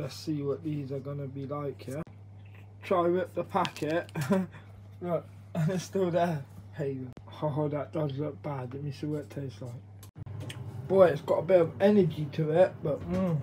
let's see what these are gonna be like here. Try rip the packet. Look, and it's still there. Hey, oh, that does look bad. Let me see what it tastes like. Boy, it's got a bit of energy to it, but mmm.